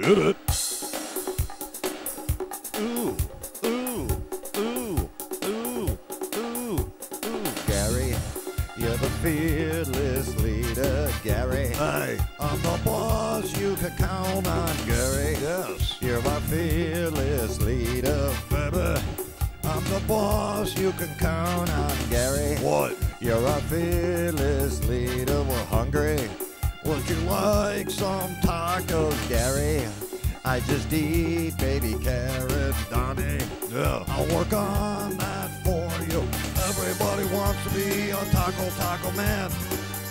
It. Ooh, ooh, ooh, ooh, ooh, ooh, Gary. You're the fearless leader, Gary. Hey, I'm the boss you can count on, Gary. yes, You're my fearless leader. baby. I'm the boss you can count on, Gary. What? You're our fearless leader. We're hungry. Would you like some tacos, Gary? I just eat baby carrots, Donnie. Yeah. I'll work on that for you. Everybody wants to be a taco taco man.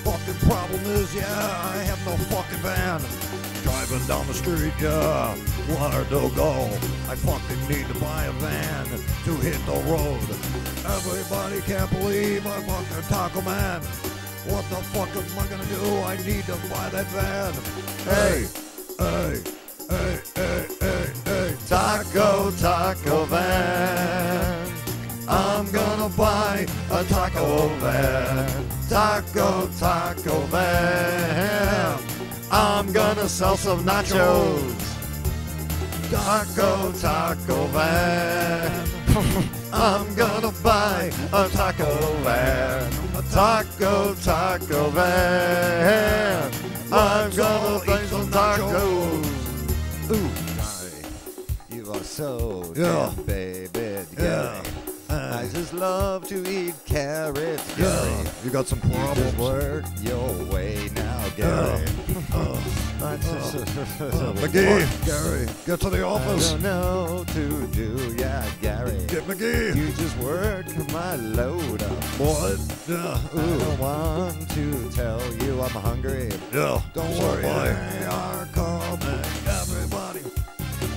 Fucking problem is, yeah, I have no fucking van. Driving down the street, yeah, where to go? I fucking need to buy a van to hit the road. Everybody can't believe I'm fucking taco man. What the fuck am I gonna do? I need to buy that van. Hey, hey, hey, hey, hey, hey. Taco, taco van. I'm gonna buy a taco van. Taco, taco van. I'm gonna sell some nachos. Taco, taco van. I'm gonna buy a taco van. Taco, taco van. I'm gonna buy some tacos. Ooh, Johnny, you are so Yeah. damn baby, Yeah. Gary. I just love to eat carrots, Gary. Yeah. You got some problems. work your way now, Gary. Uh, I just- McGee, Gary, get to the office. I don't know to do, yeah, Gary. Get McGee. You just work my load up. What? Yeah. I don't want to tell you I'm hungry. Yeah. Don't So worry, bye. they are coming. Everybody.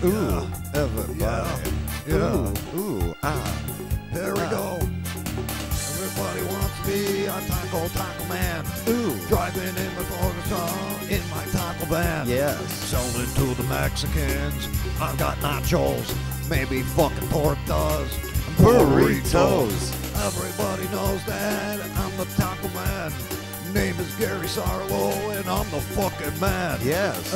Ooh, everybody. Yeah. Ooh, ooh, ah. Here we Ah. go. Everybody wants me a taco taco man. Ooh. Driving in with in my van. Yes. Selling to the Mexicans. I've got nachos. Maybe fucking pork does. Burritos. Everybody knows that I'm the taco man. Name is Gary Sarlo and I'm the fucking man. Yes.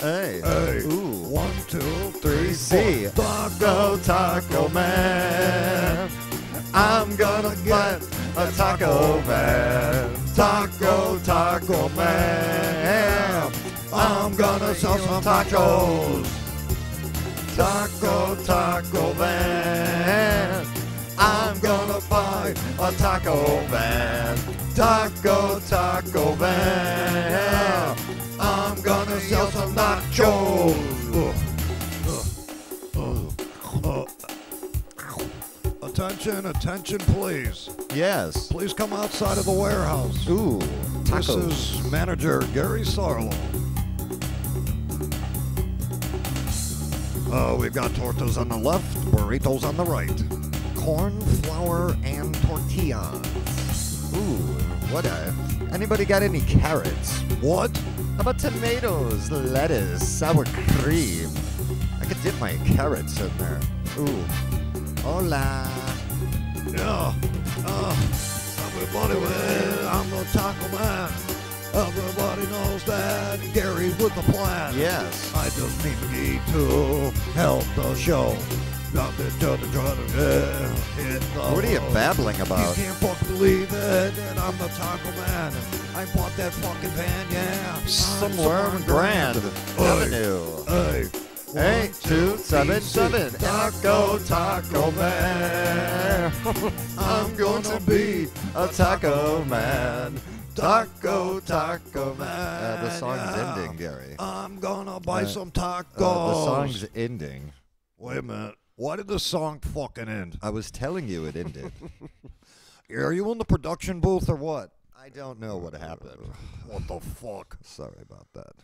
Hey. Hey. Hey. Ooh. One, two, Three C. four. Taco Taco Man. I'm gonna get a taco van. Taco Taco Man. I'm gonna sell some tacos. Taco Taco Van. I'm gonna buy a taco van. Taco Taco Van. I'm gonna sell some nachos. Attention, attention, please. Yes. Please come outside of the warehouse. Ooh, This is manager Gary Sarlo. Uh, we've got tortas on the left, burritos on the right. corn, flour, and tortillas. Ooh, what a. Anybody got any carrots? What? How about tomatoes, lettuce, sour cream? I could dip my carrots in there. Ooh. Hola. Yeah. Uh, everybody, well, I'm the taco man. With the plan. Yes. I just need to help the show. Got to the try to yeah, hit the What are you babbling You about? can't fucking believe it, that I'm the taco man. I bought that fucking van, yeah. Somewhere in Grand Avenue. Hey, Eight two seven seven. Taco Taco Man. I'm going to be a taco man. Taco Taco Man. Uh, the song's yeah. ending, Gary. I'm gonna buy Uh, some tacos. Uh, the song's ending. Wait a minute. Why did the song fucking end? I was telling you it ended. Are you in the production booth or what? I don't know what happened. What the fuck? Sorry about that.